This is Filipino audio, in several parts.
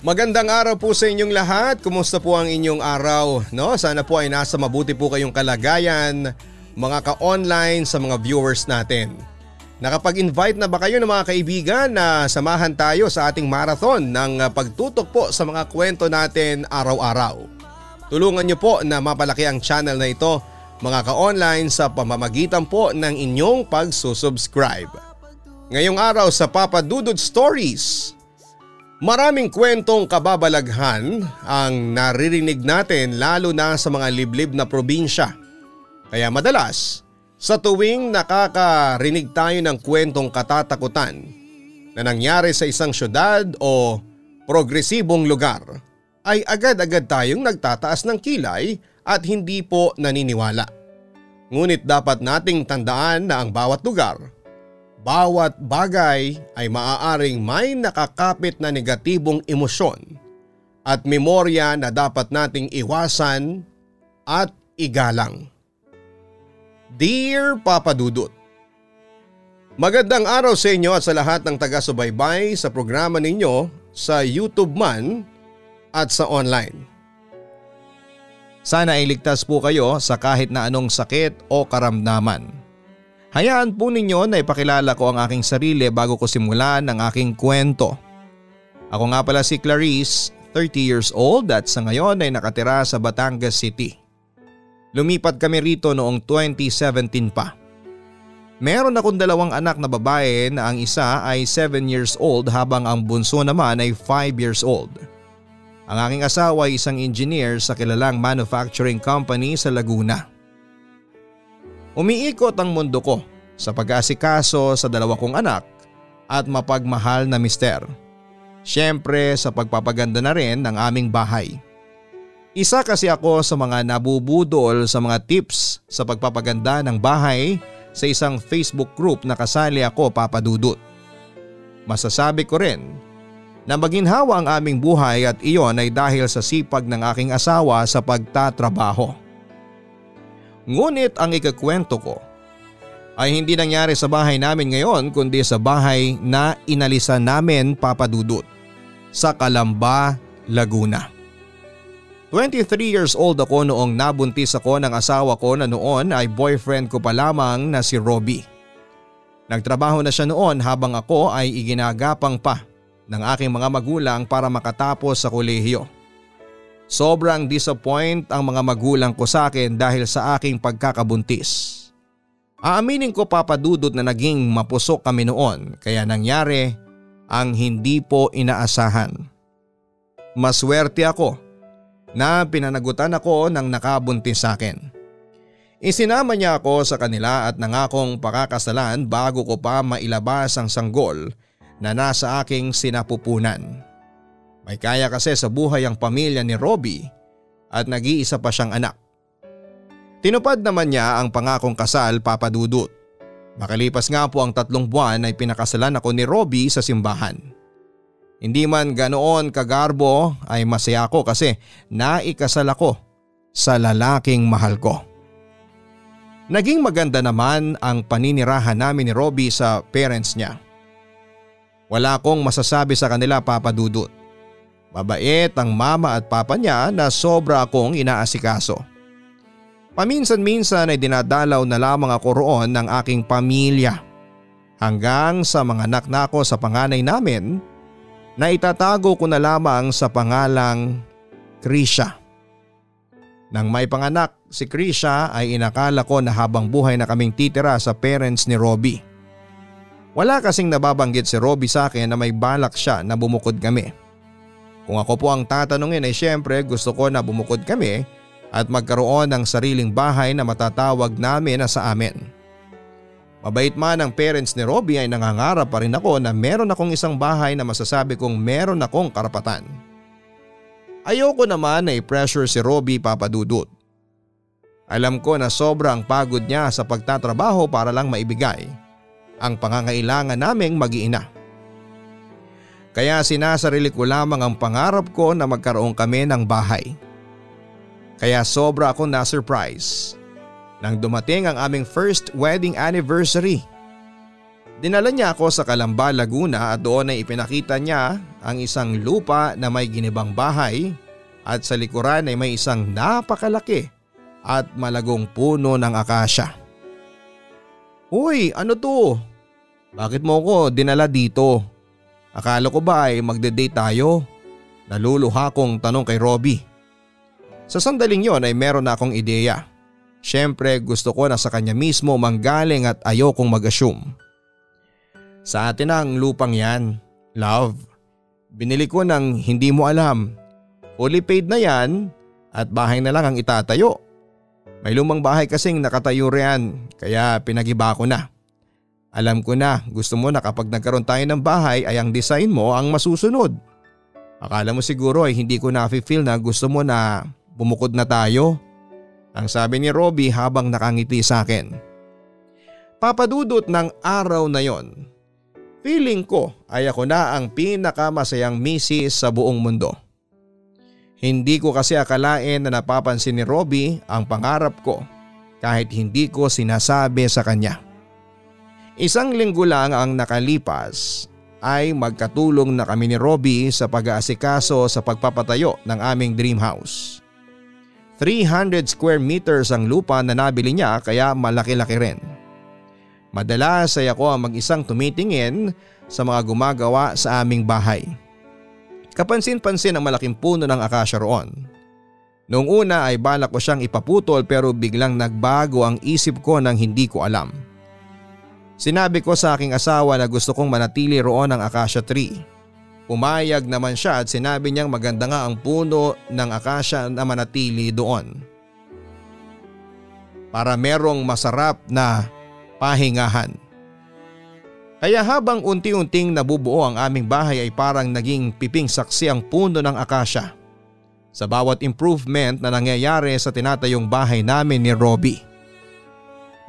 Magandang araw po sa inyong lahat. Kumusta po ang inyong araw? No, sana po ay nasa mabuti po kayong kalagayan, mga ka-online sa mga viewers natin. Nakapag-invite na ba kayo ng mga kaibigan na samahan tayo sa ating marathon ng pagtutok po sa mga kwento natin araw-araw? Tulungan niyo po na mapalaki ang channel na ito mga ka-online sa pamamagitan po ng inyong pagsusubscribe. Ngayong araw sa Papa Dudod Stories, Maraming kwentong kababalaghan ang naririnig natin lalo na sa mga liblib na probinsya. Kaya madalas, sa tuwing nakakarinig tayo ng kwentong katatakutan na nangyari sa isang syudad o progresibong lugar, ay agad-agad tayong nagtataas ng kilay at hindi po naniniwala. Ngunit dapat nating tandaan na ang bawat lugar bawat bagay ay maaaring may nakakapit na negatibong emosyon at memorya na dapat nating iwasan at igalang. Dear Papa Dudut, Magandang araw sa inyo at sa lahat ng taga-subaybay sa programa ninyo sa YouTube man at sa online. Sana ay ligtas po kayo sa kahit na anong sakit o karamdaman. Hayaan po ninyo na ipakilala ko ang aking sarili bago ko simulan ang aking kwento. Ako nga pala si Clarice, 30 years old at sa ngayon ay nakatira sa Batangas City. Lumipat kami rito noong 2017 pa. Meron akong dalawang anak na babae na ang isa ay 7 years old habang ang bunso naman ay 5 years old. Ang aking asawa ay isang engineer sa kilalang manufacturing company sa Laguna. Umiikot ang mundo ko sa pag-asikaso sa dalawa kong anak at mapagmahal na mister. Siyempre sa pagpapaganda na rin ng aming bahay. Isa kasi ako sa mga nabubudol sa mga tips sa pagpapaganda ng bahay sa isang Facebook group na kasali ako papadudot. Masasabi ko rin na maginhawa ang aming buhay at iyon ay dahil sa sipag ng aking asawa sa pagtatrabaho. Ngunit ang ikakwento ko ay hindi nangyari sa bahay namin ngayon kundi sa bahay na inalisan namin papadudot sa Kalamba, Laguna. 23 years old ako noong nabuntis ako ng asawa ko na noon ay boyfriend ko pa lamang na si Robbie. Nagtrabaho na siya noon habang ako ay iginagapang pa ng aking mga magulang para makatapos sa kolehiyo. Sobrang disappoint ang mga magulang ko sa akin dahil sa aking pagkakabuntis. Aaminin ko papadudot na naging mapusok kami noon kaya nangyari ang hindi po inaasahan. Maswerte ako na pinanagutan ako ng nakabuntis sa akin. Isinama niya ako sa kanila at nangakong pakakasalan bago ko pa mailabas ang sanggol na nasa aking sinapupunan. May kaya kasi sa buhay ang pamilya ni Robbie at nag-iisa pa siyang anak. Tinupad naman niya ang pangakong kasal papadudot. Makalipas nga po ang tatlong buwan ay pinakasalan ako ni Robbie sa simbahan. Hindi man ganoon kagarbo ay masaya ako kasi naikasal ako sa lalaking mahal ko. Naging maganda naman ang paninirahan namin ni Robbie sa parents niya. Wala akong masasabi sa kanila papadudot. Mabait ang mama at papa niya na sobra akong inaasikaso. Paminsan-minsan ay dinadalaw na lamang ako roon ng aking pamilya. Hanggang sa mga anak na ako sa panganay namin na itatago ko na lamang sa pangalang Krisha. Nang may panganak si Krisha ay inakala ko na habang buhay na kaming titira sa parents ni Robbie. Wala kasing nababanggit si Robbie sa akin na may balak siya na bumukod kami. Kung ako po ang tatanungin ay syempre gusto ko na bumukod kami at magkaroon ng sariling bahay na matatawag namin na sa amin. Mabait man ang parents ni Robbie ay nangangarap pa rin ako na meron akong isang bahay na masasabi kong meron akong karapatan. Ayoko naman na i-pressure si Robbie papadudot. Alam ko na sobrang pagod niya sa pagtatrabaho para lang maibigay ang pangangailangan naming mag-iina. Kaya sinasarili ko lamang ang pangarap ko na magkaroon kami ng bahay. Kaya sobra akong na-surprise nang dumating ang aming first wedding anniversary. Dinala niya ako sa Calamba, Laguna at doon ay ipinakita niya ang isang lupa na may ginibang bahay at sa likuran ay may isang napakalaki at malagong puno ng akasya. Uy, ano to? Bakit mo ko dinala dito? Akala ko ba ay magde-date tayo? Naluluha kong tanong kay Robbie. Sa sandaling yon ay meron na akong ideya. Siyempre gusto ko na sa kanya mismo manggaling at ayokong mag-assume. Sa atin ang lupang yan, love. Binili ko ng hindi mo alam. Fully paid na yan at bahay na lang ang itatayo. May lumang bahay kasing nakatayo riyan kaya pinagiba ko na. Alam ko na gusto mo na kapag nagkaroon tayo ng bahay ay ang design mo ang masusunod. Akala mo siguro ay hindi ko na-feel na gusto mo na Bumukod na tayo. Ang sabi ni Robbie habang nakangiti sa akin. Papadudot ng araw na yon. Feeling ko ay ako na ang pinakamasayang misis sa buong mundo. Hindi ko kasi akalain na napapansin ni Robbie ang pangarap ko kahit hindi ko sinasabi sa kanya. Isang linggo lang ang nakalipas ay magkatulong na kami ni Robbie sa pag-aasikaso sa pagpapatayo ng aming dream house. 300 square meters ang lupa na nabili niya kaya malaki-laki rin. Madalas ay ako ang mag-isang tumitingin sa mga gumagawa sa aming bahay. Kapansin-pansin ang malaking puno ng akasya roon. Noong una ay balak ko siyang ipaputol pero biglang nagbago ang isip ko nang hindi ko alam. Sinabi ko sa aking asawa na gusto kong manatili roon ang akasya tree. Pumayag naman siya at sinabi niyang maganda nga ang puno ng akasya na manatili doon. Para merong masarap na pahingahan. Kaya habang unti-unting nabubuo ang aming bahay ay parang naging piping saksi ang puno ng akasya. Sa bawat improvement na nangyayari sa tinatayong bahay namin ni Robbie.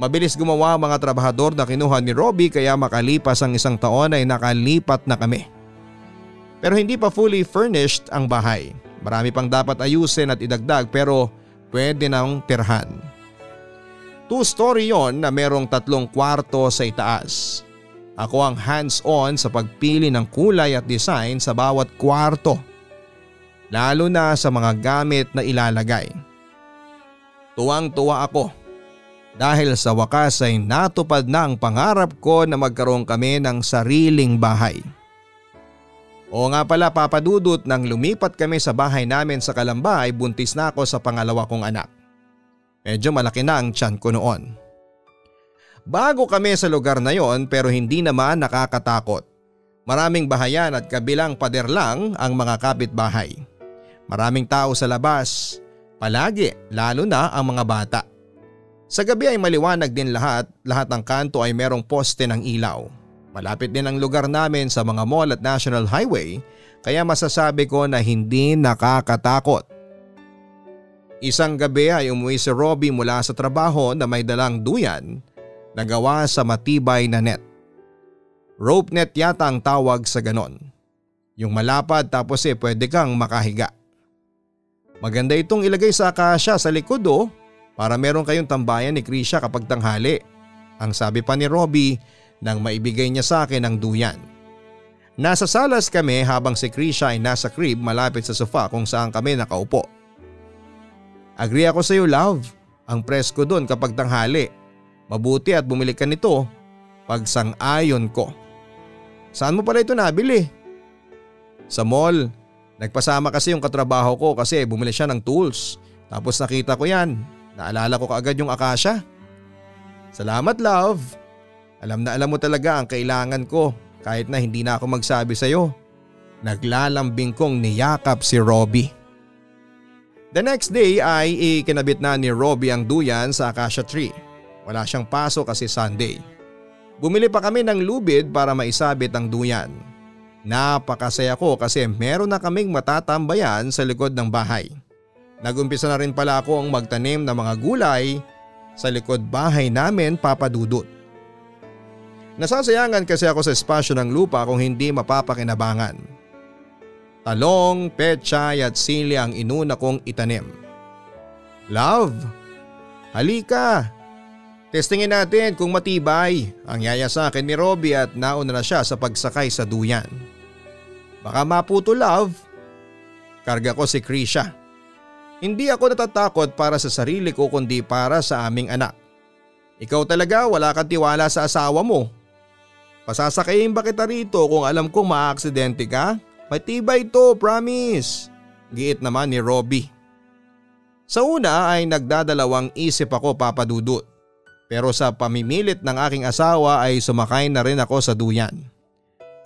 Mabilis gumawa ang mga trabahador na kinuha ni Robbie kaya makalipas ang isang taon ay nakalipat na kami. Pero hindi pa fully furnished ang bahay. Marami pang dapat ayusin at idagdag pero pwede nang tirhan. Two-story yon na merong tatlong kwarto sa itaas. Ako ang hands-on sa pagpili ng kulay at design sa bawat kwarto. Lalo na sa mga gamit na ilalagay. Tuwang-tuwa ako dahil sa wakas ay natupad na ang pangarap ko na magkaroon kami ng sariling bahay. O nga pala papadudot nang lumipat kami sa bahay namin sa Kalamba ay buntis na ako sa pangalawa kong anak. Medyo malaki na ang tiyan ko noon. Bago kami sa lugar na yon pero hindi naman nakakatakot. Maraming bahayan at kabilang pader lang ang mga kapitbahay. Maraming tao sa labas, palagi lalo na ang mga bata. Sa gabi ay maliwanag din lahat, lahat ng kanto ay merong poste ng ilaw. Malapit din ang lugar namin sa mga mall at national highway kaya masasabi ko na hindi nakakatakot. Isang gabi ay umuwi si Robbie mula sa trabaho na may dalang duyan na gawa sa matibay na net. Rope net yata ang tawag sa ganon. Yung malapad tapos eh pwede kang makahiga. Maganda itong ilagay sa akasya sa likod oh para meron kayong tambayan ni Krisha kapag tanghali. Ang sabi pa ni Robbie nang maibigay niya sa akin ang duyan. Nasa salas kami habang si Krisha ay nasa crib malapit sa sofa kung saan kami nakaupo. Agree ako sa iyo love, ang presko doon kapag tanghali. Mabuti at bumili ka nito pag sang-ayon ko. Saan mo pala ito nabili? Sa mall. Nagpasama kasi yung katrabaho ko kasi bumili siya ng tools. Tapos nakita ko yan. Naalala ko kaagad yung akasya. Salamat love. Alam na alam mo talaga ang kailangan ko kahit na hindi na ako magsabi sa iyo. Naglalambing kong niyakap si Robbie. The next day ay ikinabit na ni Robbie ang duyan sa acacia tree. Wala siyang paso kasi Sunday. Bumili pa kami ng lubid para maisabit ang duyan. Napakasaya ko kasi meron na kaming matatambayan sa likod ng bahay. Nagumpisa na rin pala akong magtanim ng mga gulay sa likod bahay namin papadudot. Nasasayangan kasi ako sa espasyo ng lupa kung hindi mapapakinabangan. Talong, pechay at sili ang inuna kong itanim. Love, halika. Testingin natin kung matibay ang yaya sa akin ni Robby at nauna na siya sa pagsakay sa duyan. Baka maputo love. Karga ko si Krisha. Hindi ako natatakot para sa sarili ko kundi para sa aming anak. Ikaw talaga wala kang tiwala sa asawa mo. Pasasakayin ba kita rito kung alam kong maaaksidente ka? Matibay to, promise. Giit naman ni Robby. Sa una ay nagdadalawang isip ako papadudot. Pero sa pamimilit ng aking asawa ay sumakay na rin ako sa duyan.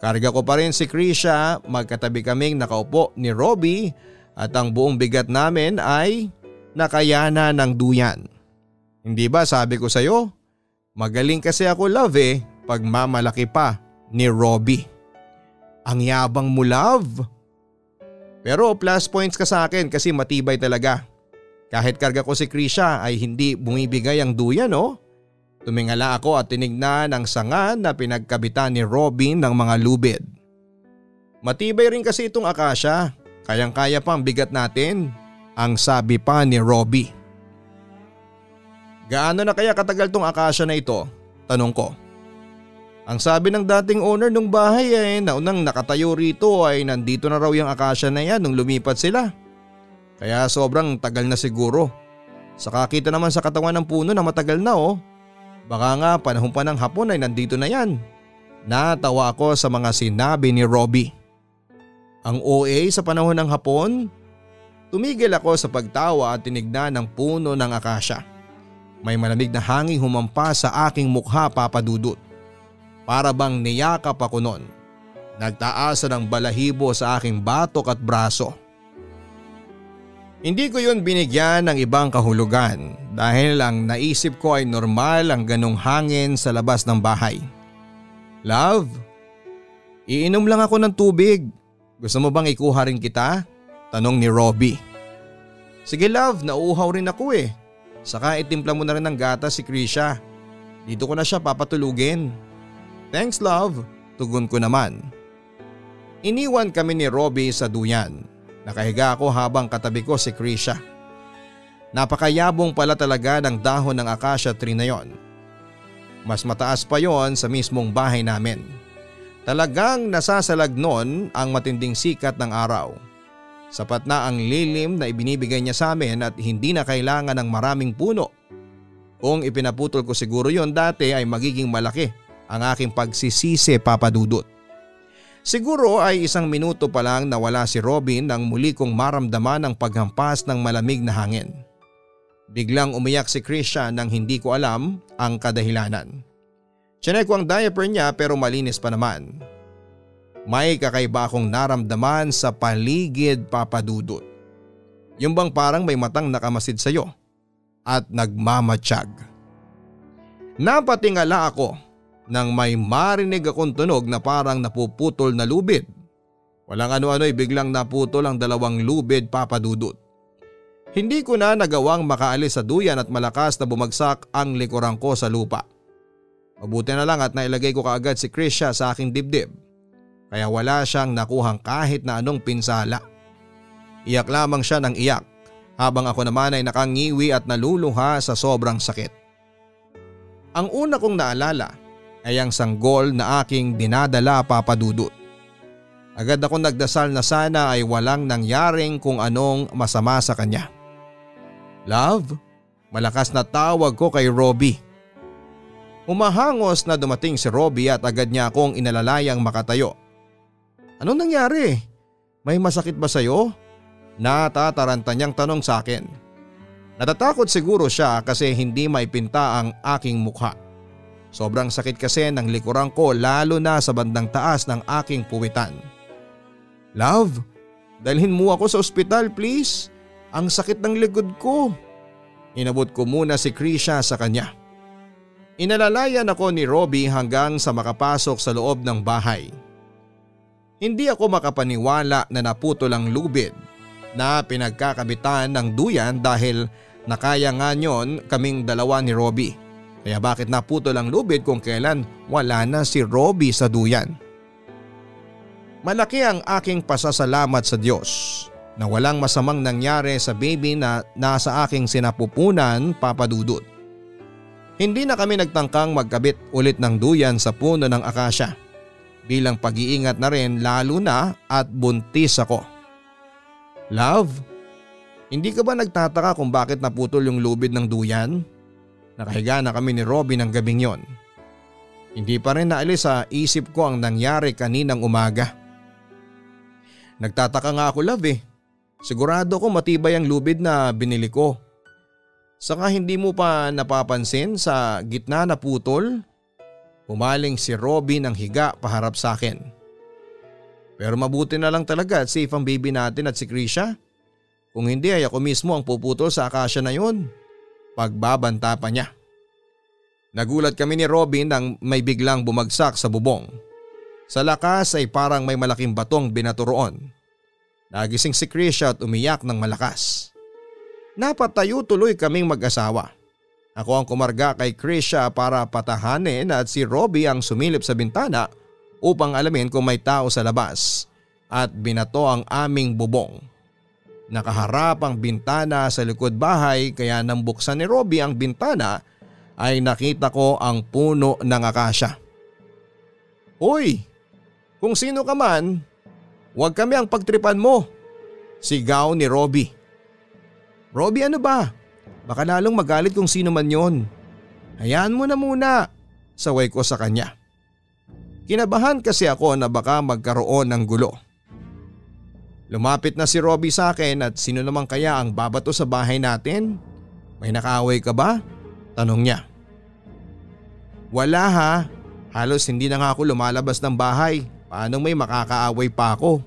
Karga ko pa rin si Krisha, magkatabi kaming nakaupo ni Robby at ang buong bigat namin ay nakayana ng duyan. Hindi ba sabi ko sa'yo? Magaling kasi ako love eh, pagmamalaki pa ni Robby. Ang yabang mo love. Pero plus points ka sa akin kasi matibay talaga. Kahit karga ko si Krisha ay hindi bumibigay ang duyan no? Tumingala ako at tinignan ang sanga na pinagkabitan ni Robin ng mga lubid. Matibay rin kasi itong akasya, kayang-kaya pa ang bigat natin, ang sabi pa ni Robby. Gaano na kaya katagal tong akasya na ito? Tanong ko. Ang sabi ng dating owner ng bahay ay naunang nakatayo rito ay nandito na raw yung akasya na yan nung lumipat sila. Kaya sobrang tagal na siguro. Saka kita naman sa katawan ng puno na matagal na oh. Baka nga panahon pa ng hapon ay nandito na yan. Natawa ako sa mga sinabi ni Robby. Ang OA sa panahon ng hapon? Tumigil ako sa pagtawa at tinignan ng puno ng akasya. May malamig na hangin humampa sa aking mukha papadudot. Para bang niyakap ako noon. Nagtaasa ng balahibo sa aking batok at braso. Hindi ko yun binigyan ng ibang kahulugan dahil ang naisip ko ay normal ang ganong hangin sa labas ng bahay. Love, iinom lang ako ng tubig. Gusto mo bang ikuha rin kita? Tanong ni Robby. Sige love, nauuhaw rin ako eh. Saka itimpla mo na rin ng gata si Krisha. Dito ko na siya papatulugin. Thanks love, tugon ko naman. Iniwan kami ni Robby sa duyan Nakahiga ako habang katabi ko si Krisha. Napakayabong pala talaga ng dahon ng akasya tree na yon. Mas mataas pa yon sa mismong bahay namin. Talagang nasasalag noon ang matinding sikat ng araw. Sapat na ang lilim na ibinibigay niya sa amin at hindi na kailangan ng maraming puno. Kung ipinaputol ko siguro yon dati ay magiging malaki ang aking pagsisisi papadudot. Siguro ay isang minuto pa lang nawala si Robin nang muli kong maramdaman ang paghampas ng malamig na hangin. Biglang umiyak si Krisha nang hindi ko alam ang kadahilanan. Chinek ko ang diaper niya pero malinis pa naman. May kakaiba akong naramdaman sa paligid papadudot. Yung bang parang may matang nakamasid sa'yo at nagmamatsyag. Napatingala ako nang may marinig akong tunog na parang napuputol na lubid. Walang ano-ano ay biglang naputol ang dalawang lubid papadudot. Hindi ko na nagawang makaalis sa duyan at malakas na bumagsak ang likuran ko sa lupa. Mabuti na lang at nailagay ko kaagad si Krisha sa aking dibdib. Kaya wala siyang nakuhang kahit na anong pinsala. Iyak lamang siya ng iyak habang ako naman ay nakangiwi at naluluha sa sobrang sakit. Ang una kong naalala ay ang sanggol na aking dinadala papadudot. Agad ako nagdasal na sana ay walang nangyaring kung anong masama sa kanya. Love, malakas na tawag ko kay Robby. Umahangos na dumating si Robby at agad niya akong inalalayang makatayo. Anong nangyari? May masakit ba sa'yo? Natataranta niyang tanong sa akin. Natatakot siguro siya kasi hindi maipinta ang aking mukha. Sobrang sakit kasi ng likuran ko lalo na sa bandang taas ng aking puwitan. Love, dalhin mo ako sa ospital please. Ang sakit ng likod ko. Inabot ko muna si Krisha sa kanya. Inalalayan ako ni Robbie hanggang sa makapasok sa loob ng bahay. Hindi ako makapaniwala na naputol ang lubid na pinagkakabitan ng duyan dahil nakaya nga nyon kaming dalawa ni Robbie. Kaya bakit naputol ang lubid kung kailan wala na si Robbie sa duyan? Malaki ang aking pasasalamat sa Diyos na walang masamang nangyari sa baby na nasa aking sinapupunan papadudot. Hindi na kami nagtangkang magkabit ulit ng duyan sa puno ng akasya bilang pag-iingat na rin lalo na at buntis ako. Love, hindi ka ba nagtataka kung bakit naputol yung lubid ng duyan? Nakahiga na kami ni Robin ng gabing yon. Hindi pa rin naalis sa isip ko ang nangyari kaninang umaga. Nagtataka nga ako love eh. Sigurado ko matibay ang lubid na binili ko. Saka hindi mo pa napapansin sa gitna na putol Humaling si Robin ng higa paharap sa akin. Pero mabuti na lang talaga at safe ang baby natin at si Krisha. Kung hindi ay ako mismo ang puputol sa akasya na yun. Pagbabanta pa niya. Nagulat kami ni Robin nang may biglang bumagsak sa bubong. Sa lakas ay parang may malaking batong binaturoon. Nagising si Krisha at umiyak ng malakas. Napatayo tuloy kaming mag-asawa. Ako ang kumarga kay Krisha para patahanin at si Robbie ang sumilip sa bintana upang alamin kung may tao sa labas at binato ang aming bubong. Nakaharap ang bintana sa likod bahay kaya nang buksan ni Robbie ang bintana ay nakita ko ang puno ng akasya. Hoy! Kung sino ka man, huwag kami ang pagtripan mo. Sigaw ni Robbie. Robbie ano ba? Baka lalong magalit kung sino man yon. Hayaan mo na muna, saway ko sa kanya. Kinabahan kasi ako na baka magkaroon ng gulo. Lumapit na si Robbie sa akin at sino naman kaya ang babato sa bahay natin? May nakaaway ka ba? Tanong niya. Wala ha, halos hindi na nga ako lumalabas ng bahay. Paano may makakaaway pa ako?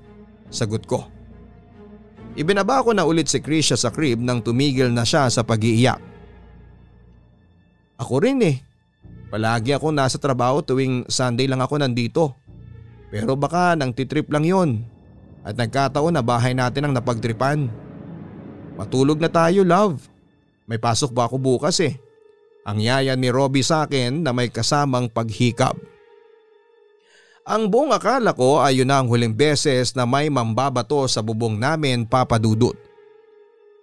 Sagot ko. Ibinaba ko na ulit si Krisha sa crib nang tumigil na siya sa pag-iiyak. Ako rin eh. Palagi ako nasa trabaho tuwing Sunday lang ako nandito. Pero baka nang titrip lang yon at nagkataon na bahay natin ang napagtripan. Matulog na tayo love. May pasok ba ako bukas eh. Ang yaya ni Robbie sa akin na may kasamang paghikab. Ang buong akala ko ay yun ang huling beses na may mambabato sa bubong namin papadudot.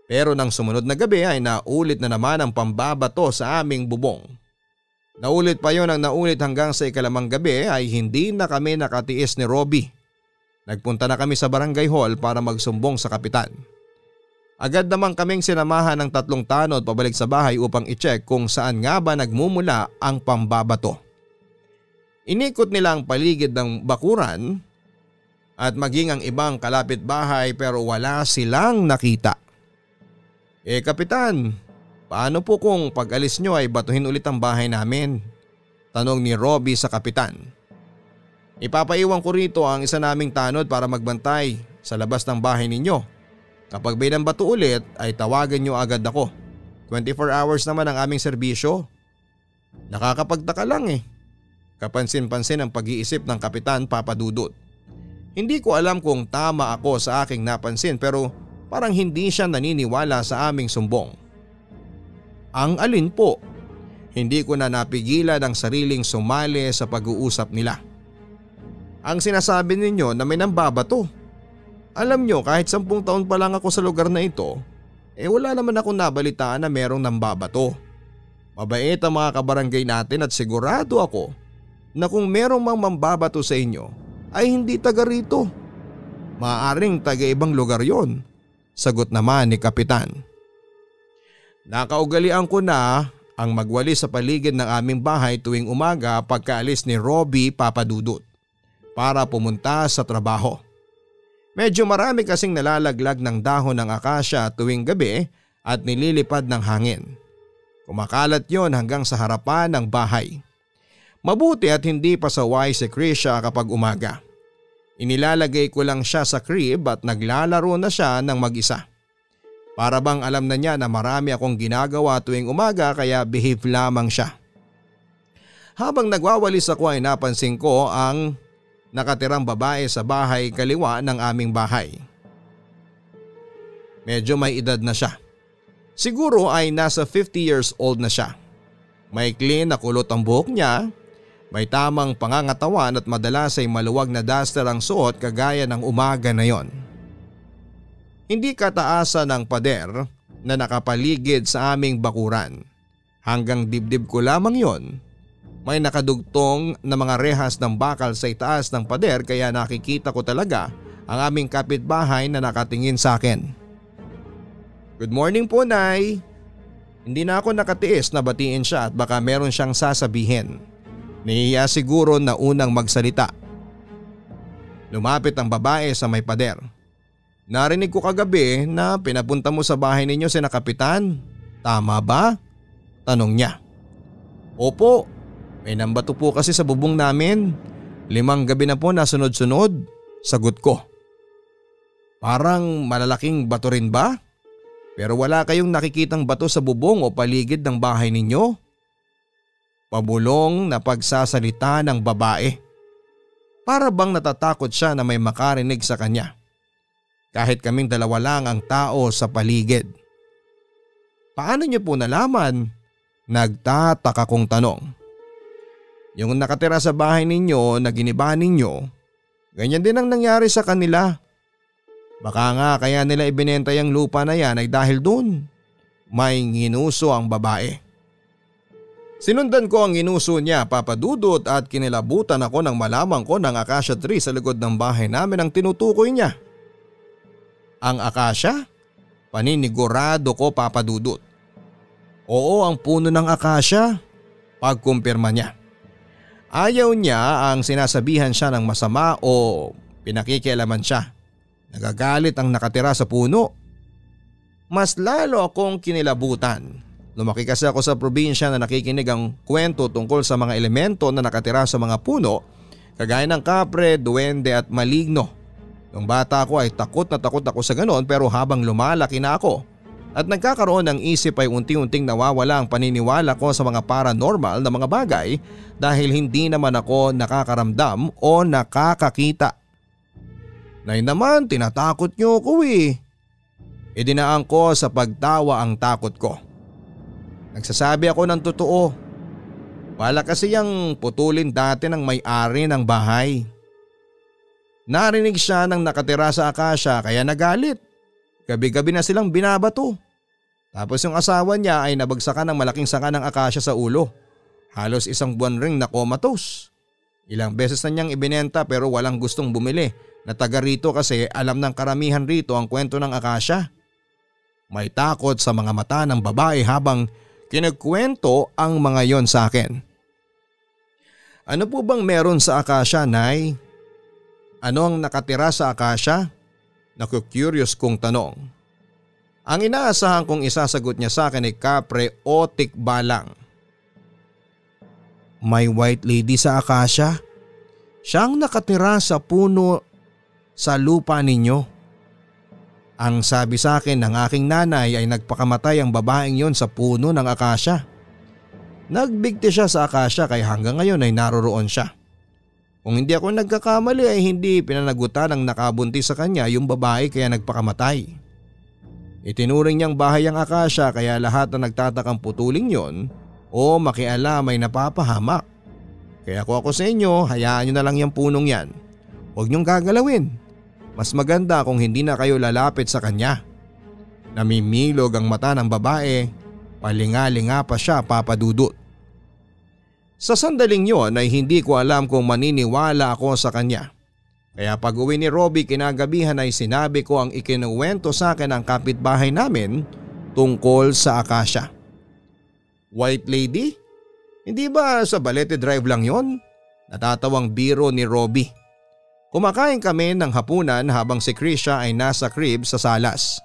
Pero nang sumunod na gabi ay naulit na naman ang pambabato sa aming bubong. Naulit pa yon ang naulit hanggang sa ikalamang gabi ay hindi na kami nakatiis ni Robbie. Nagpunta na kami sa barangay hall para magsumbong sa kapitan. Agad naman kaming sinamahan ng tatlong tanod pabalik sa bahay upang i-check kung saan nga ba nagmumula ang pambabato. Inikot nila ang paligid ng bakuran at maging ang ibang kalapit bahay pero wala silang nakita. Eh kapitan, paano po kung pag alis nyo ay batuhin ulit ang bahay namin? Tanong ni Robbie sa kapitan. Ipapaiwan ko rito ang isa naming tanod para magbantay sa labas ng bahay ninyo. Kapag may bato ulit ay tawagan nyo agad ako. 24 hours naman ang aming serbisyo. Nakakapagtaka lang eh. Kapansin-pansin ang pag-iisip ng Kapitan Papadudot. Hindi ko alam kung tama ako sa aking napansin pero parang hindi siya naniniwala sa aming sumbong. Ang alin po? Hindi ko na napigilan ang sariling sumali sa pag-uusap nila. Ang sinasabi ninyo na may nambabato. Alam nyo kahit sampung taon pa lang ako sa lugar na ito, eh wala naman akong nabalitaan na merong nambabato. Mabait ang mga kabarangay natin at sigurado ako na kung merong mang mambabato sa inyo ay hindi taga rito. Maaring taga ibang lugar yon, sagot naman ni Kapitan. Nakaugalian ko na ang magwali sa paligid ng aming bahay tuwing umaga pagkaalis ni Robbie Papadudut para pumunta sa trabaho. Medyo marami kasing nalalaglag ng dahon ng akasya tuwing gabi at nililipad ng hangin. Kumakalat yon hanggang sa harapan ng bahay. Mabuti at hindi pasaway si Krisha kapag umaga. Inilalagay ko lang siya sa crib at naglalaro na siya ng mag-isa. Para bang alam na niya na marami akong ginagawa tuwing umaga kaya behave lamang siya. Habang nagwawalis ako ay napansin ko ang nakatirang babae sa bahay kaliwa ng aming bahay. Medyo may edad na siya. Siguro ay nasa 50 years old na siya. May clean na kulot ang buhok niya may tamang pangangatawan at madalas ay maluwag na duster ang suot kagaya ng umaga na yon. Hindi kataasan ng pader na nakapaligid sa aming bakuran. Hanggang dibdib ko lamang yon. May nakadugtong na mga rehas ng bakal sa itaas ng pader kaya nakikita ko talaga ang aming kapitbahay na nakatingin sa akin. Good morning po Nay. Hindi na ako nakatiis na batiin siya at baka meron siyang sasabihin. Nihiya siguro na unang magsalita. Lumapit ang babae sa may pader. Narinig ko kagabi na pinapunta mo sa bahay ninyo si nakapitan. Tama ba? Tanong niya. Opo, may nambato po kasi sa bubong namin. Limang gabi na po na sunod-sunod. Sagot ko. Parang malalaking bato rin ba? Pero wala kayong nakikitang bato sa bubong o paligid ng bahay ninyo? Pabulong na pagsasalita ng babae. Para bang natatakot siya na may makarinig sa kanya kahit kaming dalawa lang ang tao sa paligid. Paano niyo po nalaman? Nagtataka kong tanong. Yung nakatira sa bahay ninyo na giniba ninyo, ganyan din ang nangyari sa kanila. Baka nga kaya nila ibinenta yung lupa na yan ay dahil doon. May nginuso ang babae. Sinundan ko ang inuso niya papadudot at kinilabutan ako nang malaman ko ng acacia tree sa likod ng bahay namin ang tinutukoy niya. Ang akasya? Paninigurado ko papadudot. Oo ang puno ng akasya. Pagkumpirma niya. Ayaw niya ang sinasabihan siya ng masama o pinakikialaman siya. Nagagalit ang nakatira sa puno. Mas lalo akong kinilabutan. Lumaki kasi ako sa probinsya na nakikinig ang kwento tungkol sa mga elemento na nakatira sa mga puno kagaya ng kapre, duwende at maligno Nung bata ako ay takot na takot ako sa ganoon pero habang lumalaki na ako at nagkakaroon ng isip ay unti-unting nawawala ang paniniwala ko sa mga paranormal na mga bagay dahil hindi naman ako nakakaramdam o nakakakita. Nay naman tinatakot niyo ko eh. Idinaan ko sa pagtawa ang takot ko. Nagsasabi ako ng totoo. Wala kasi yung putulin dati ng may-ari ng bahay. Narinig siya ng nakatira sa akasya kaya nagalit. Gabi-gabi na silang binabato. Tapos yung asawa niya ay nabagsakan ng malaking sanga ng akasya sa ulo. Halos isang buwan ring na comatose. Ilang beses na niyang ibinenta pero walang gustong bumili na taga rito kasi alam ng karamihan rito ang kwento ng akasya. May takot sa mga mata ng babae habang kinagkwento ang mga yon sa akin. Ano po bang meron sa akasya, Nay? Ano ang nakatira sa akasya? Naku-curious kong tanong. Ang inaasahan kong isasagot niya sa akin ay kapre o tikbalang. May white lady sa akasya? Siyang nakatira sa puno sa lupa ninyo. Ang sabi sa akin ng aking nanay ay nagpakamatay ang babaeng yon sa puno ng akasya. Nagbigti siya sa akasya kaya hanggang ngayon ay naroroon siya. Kung hindi ako nagkakamali ay hindi pinanagutan ng nakabuntis sa kanya yung babae kaya nagpakamatay. Itinuring niyang bahay ang akasya kaya lahat na nagtatakang putuling yon o makialam ay napapahamak. Kaya ako ako sa inyo, hayaan niyo na lang yung punong yan. Huwag niyong gagalawin. Mas maganda kung hindi na kayo lalapit sa kanya. Namimilog ang mata ng babae, palinga-linga pa siya papadudot. Sa sandaling yon ay hindi ko alam kung maniniwala ako sa kanya. Kaya pag uwi ni Robbie kinagabihan ay sinabi ko ang ikinuwento sa akin ng kapitbahay namin tungkol sa Akasha. White lady? Hindi ba sa Balete Drive lang yon? Natatawang biro ni Robbie. Kumakain kami ng hapunan habang si Krisha ay nasa crib sa salas.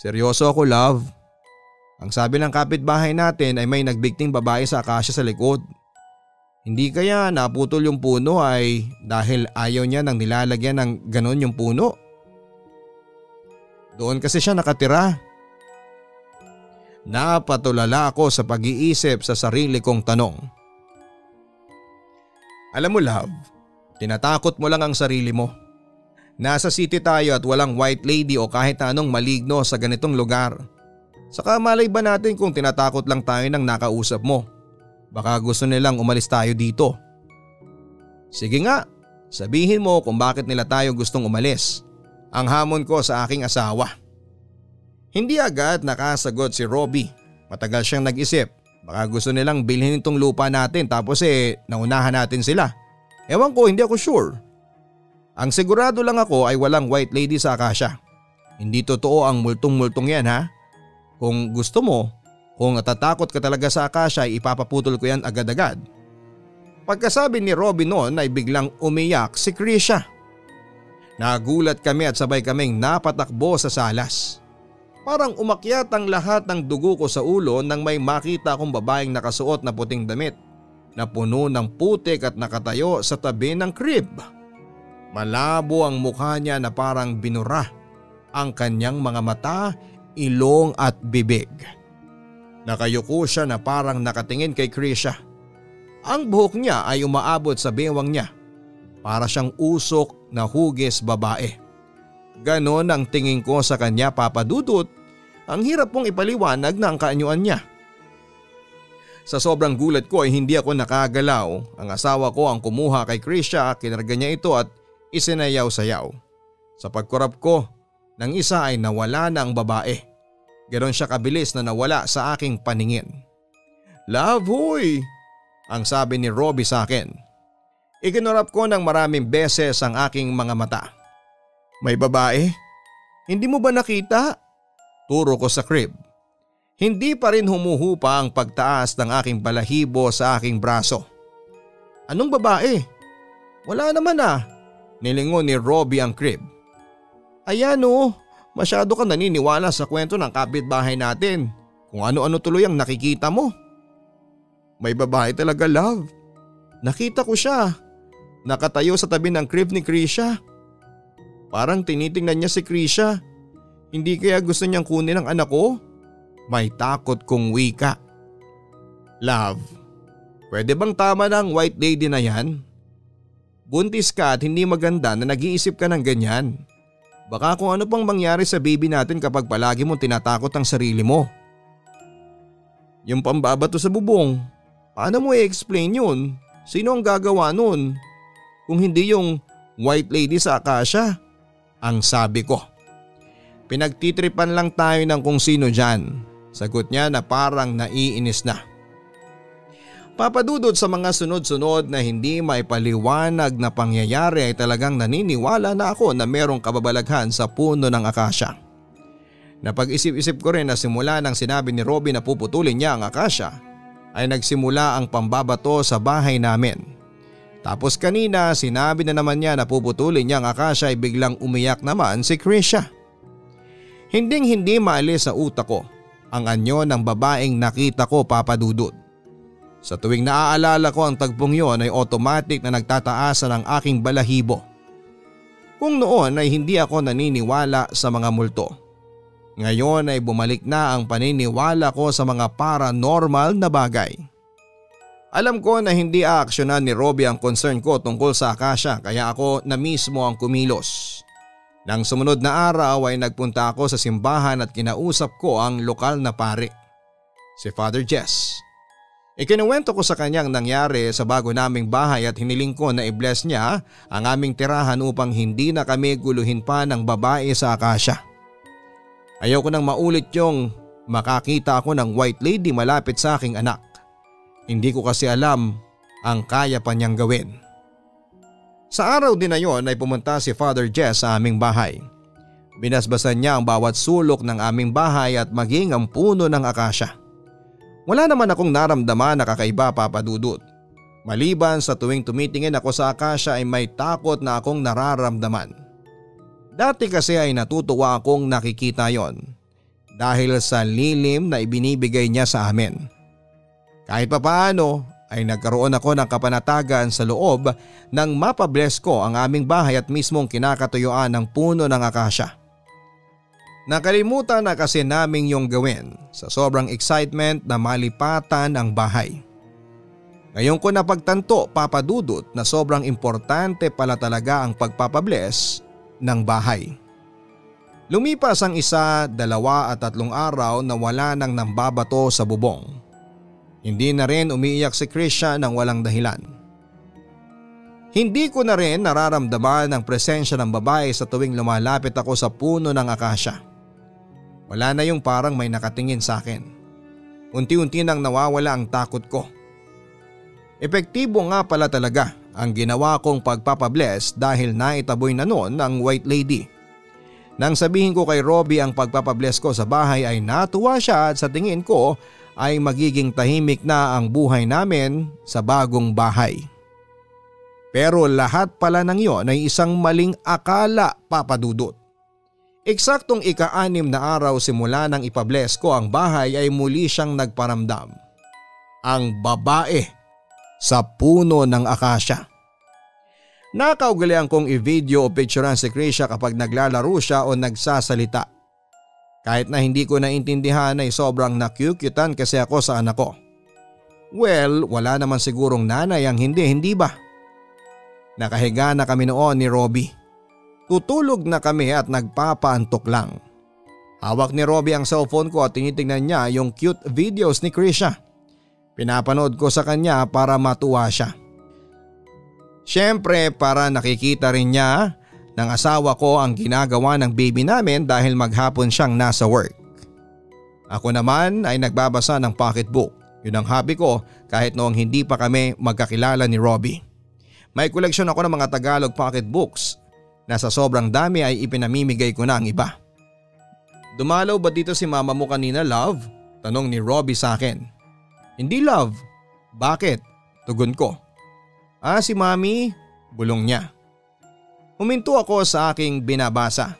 Seryoso ako love. Ang sabi ng kapitbahay natin ay may nagbigting babae sa akasya sa likod. Hindi kaya naputol yung puno ay dahil ayaw niya nang nilalagyan ng ganon yung puno. Doon kasi siya nakatira. Napatulala ako sa pag-iisip sa sarili kong tanong. Alam mo love, tinatakot mo lang ang sarili mo. Nasa city tayo at walang white lady o kahit anong maligno sa ganitong lugar. Saka malay ba natin kung tinatakot lang tayo ng nakausap mo? Baka gusto nilang umalis tayo dito. Sige nga, sabihin mo kung bakit nila tayo gustong umalis. Ang hamon ko sa aking asawa. Hindi agad nakasagot si Robbie. Matagal siyang nag-isip. Baka gusto nilang bilhin itong lupa natin tapos eh naunahan natin sila. Ewan ko hindi ako sure. Ang sigurado lang ako ay walang white lady sa Akasha. Hindi totoo ang multong-multong yan ha. Kung gusto mo, kung natatakot ka talaga sa Akasha ay ipapaputol ko yan agad-agad. Pagkasabi ni Robin noon ay biglang umiyak si Krisha. Nagulat kami at sabay kaming napatakbo sa salas. Parang umakyat ang lahat ng dugo ko sa ulo nang may makita akong babaeng nakasuot na puting damit na puno ng putik at nakatayo sa tabi ng crib. Malabo ang mukha niya na parang binura ang kanyang mga mata, ilong at bibig. Nakayuko siya na parang nakatingin kay Krisha. Ang buhok niya ay umaabot sa bewang niya. Para siyang usok na hugis babae. Ganon ang tingin ko sa kanya papadudot. Ang hirap pong ipaliwanag na ang kaanyuan niya. Sa sobrang gulat ko ay hindi ako nakagalaw. Ang asawa ko ang kumuha kay Krisha, kinarga niya ito at isinayaw-sayaw. Sa pagkurap ko, nang isa ay nawala na ang babae. Ganon siya kabilis na nawala sa aking paningin. Love hoy! Ang sabi ni Robbie sa akin. Ikinurap ko ng maraming beses ang aking mga mata. May babae? Hindi mo ba nakita? Turo ko sa crib. Hindi pa rin humuhupa ang pagtaas ng aking balahibo sa aking braso. Anong babae? Wala naman ah. Nilingon ni Robbie ang crib. Ayan oh, masyado ka naniniwala sa kwento ng kapitbahay natin. Kung ano-ano tuloy ang nakikita mo. May babae talaga love. Nakita ko siya. Nakatayo sa tabi ng crib ni Krisha. Parang tinitingnan niya si Krisha. Hindi kaya gusto niyang kunin ang anak ko? May takot kong wika. Love, pwede bang tama ng white lady na yan? Buntis ka at hindi maganda na nag-iisip ka ng ganyan. Baka kung ano pang mangyari sa baby natin kapag palagi mo tinatakot ang sarili mo. Yung pambabato sa bubong, paano mo i-explain yun? Sino ang gagawa nun? Kung hindi yung white lady sa Akasha? ang sabi ko. Pinagtitripan lang tayo ng kung sino dyan. Sagot niya na parang naiinis na. Papadudod sa mga sunod-sunod na hindi maipaliwanag na pangyayari ay talagang naniniwala na ako na merong kababalaghan sa puno ng akasya. Napag-isip-isip ko rin na simula nang sinabi ni Robin na puputulin niya ang akasya ay nagsimula ang pambabato sa bahay namin. Tapos kanina sinabi na naman niya na puputulin niya ang akasya ay biglang umiyak naman si Krisha. Hinding hindi maalis sa utak ko ang anyo ng babaeng nakita ko papadudot. Sa tuwing naaalala ko ang tagpong yon ay automatic na nagtataasan ang aking balahibo. Kung noon ay hindi ako naniniwala sa mga multo. Ngayon ay bumalik na ang paniniwala ko sa mga paranormal na bagay. Alam ko na hindi aaksyonan ni Robbie ang concern ko tungkol sa Akasha kaya ako na mismo ang kumilos. Nang sumunod na araw ay nagpunta ako sa simbahan at kinausap ko ang lokal na pare, si Father Jess. Ikinuwento ko sa kanyang nangyari sa bago naming bahay at hiniling ko na i-bless niya ang aming tirahan upang hindi na kami guluhin pa ng babae sa Akasha. Ayaw ko nang maulit yung makakita ako ng white lady malapit sa aking anak. Hindi ko kasi alam ang kaya pa niyang gawin. Sa araw din na yon ay pumunta si Father Jess sa aming bahay. Binasbasan niya ang bawat sulok ng aming bahay at maging ang puno ng akasya. Wala naman akong naramdaman na kakaiba papadudot. Maliban sa tuwing tumitingin ako sa akasya ay may takot na akong nararamdaman. Dati kasi ay natutuwa akong nakikita yon dahil sa lilim na ibinibigay niya sa amin. Kahit papaano ay nagkaroon ako ng kapanatagan sa loob nang mapabless ko ang aming bahay at mismong kinakatuyuan ng puno ng akasya. Nakalimutan na kasi naming yung gawin sa sobrang excitement na malipatan ang bahay. Ngayon ko napagtanto papadudot na sobrang importante pala talaga ang pagpapabless ng bahay. Lumipas ang isa, dalawa at tatlong araw na wala nang nambabato sa bubong. Hindi na rin umiiyak si Krisha ng walang dahilan. Hindi ko na rin nararamdaman ang presensya ng babae sa tuwing lumalapit ako sa puno ng akasya. Wala na yung parang may nakatingin sa akin. unti-unti nang nawawala ang takot ko. Epektibo nga pala talaga ang ginawa kong pagpapabless dahil naitaboy na noon ng white lady. Nang sabihin ko kay Robbie ang pagpapabless ko sa bahay ay natuwa siya at sa tingin ko ay magiging tahimik na ang buhay namin sa bagong bahay. Pero lahat pala ng iyon ay isang maling akala papadudot. Eksaktong ika-anim na araw simula nang ipabless ko ang bahay ay muli siyang nagparamdam. Ang babae sa puno ng akasya. Nakaugalian kong i-video o picturean si Krisha kapag naglalaro siya o nagsasalita. Kahit na hindi ko naintindihan ay sobrang nakyukyutan kasi ako sa anak ko. Well, wala naman sigurong nanay ang hindi, hindi ba? Nakahiga na kami noon ni Robbie. Tutulog na kami at nagpapaantok lang. Hawak ni Robbie ang cellphone ko at tinitingnan niya yung cute videos ni Krisha. Pinapanood ko sa kanya para matuwa siya. Siyempre para nakikita rin niya ng asawa ko ang ginagawa ng baby namin dahil maghapon siyang nasa work. Ako naman ay nagbabasa ng pocketbook. Yun ang hobby ko kahit noong hindi pa kami magkakilala ni Robbie. May koleksyon ako ng mga Tagalog pocketbooks na sa sobrang dami ay ipinamimigay ko na ang iba. Dumalaw ba dito si mama mo kanina love? Tanong ni Robbie sa akin. Hindi love. Bakit? Tugon ko. Ah si mami, bulong niya. Huminto ako sa aking binabasa.